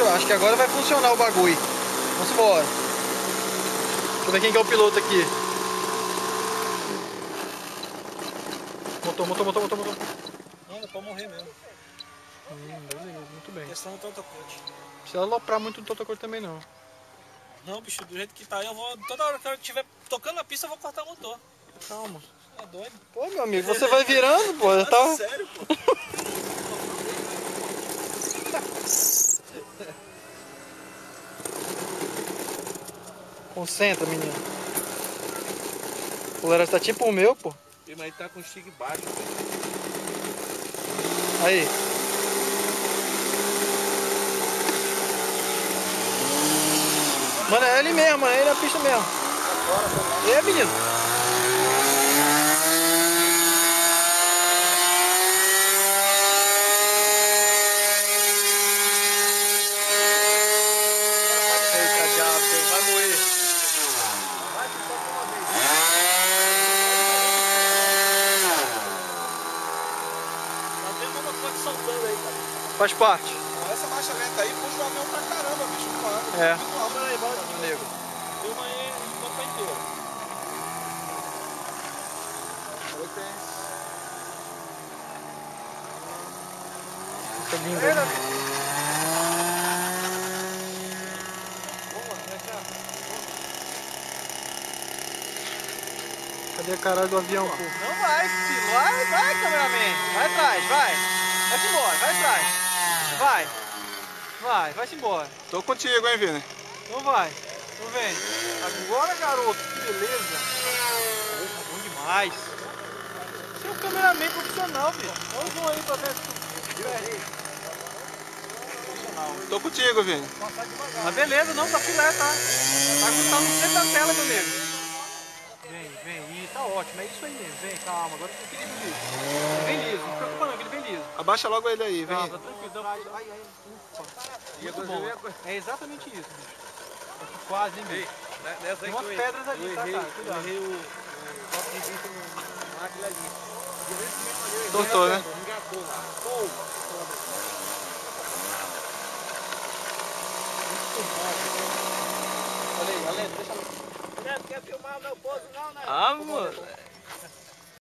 funcionar. Acho que agora vai funcionar o bagulho. Vamos embora. Deixa eu ver quem que é o piloto aqui. Motor, motor, motor, motor, motor. Não, é pra morrer mesmo. Hum, beleza, muito bem. Questão do Totocote. Não precisa aloprar muito no Totocor também não. Não, bicho, do jeito que tá aí, eu vou. Toda hora que eu estiver tocando na pista, eu vou cortar o motor. Calma. É doido. Pô, meu amigo, você vai virando, pô. Eu tava... Sério, pô? Concentra, menino. O Lera tá tipo o meu, pô. Ih, Mas tá com stick baixo. Aí. Mano, é ele mesmo. É ele na pista mesmo. É, menino. Eita, diabo, você vai morrer. Já tem uma motor soltando aí, cara. Faz parte. Essa marcha lenta aí puxa o avião pra caramba, bicho. Voando. É. Muito alto. aí, bora. Nego. Filma aí enquanto tá inteiro. Fica lindo. Cadê a caralho do avião, pô? Não vai, filho. Vai, vai, cameraman. Vai atrás, vai. Vai-se embora, vai atrás. Vai. Vai, vai-se embora. Tô contigo, hein, Vini? Então vai. Então vem. Agora, garoto, que beleza. Bom demais. Você é um cameraman profissional, filho. Olha o voo aí pra ver se tu... Tô contigo, Vini. Mas beleza, não, tá filé, tá? Tá, tá no centro da tela, meu nego. Vem, vem, tá ótimo, é isso aí mesmo. Vem, calma, agora tem que ir liso. Vem liso, não se preocupa não, que ele vem liso. Abaixa logo ele aí, vem. Calma, tá tranquilo. Não, ai, ai, ufa. Muito bom. É exatamente isso, bicho. Quase, hein, bicho. Nessa Tem umas pedras ali, tá, cara? Cuidado. o copo de vista no máquina ali. Tortou, né? Engatou lá. Olha aí, Alê, deixa eu... Não quer filmar meu posto não, né? Ah, mano.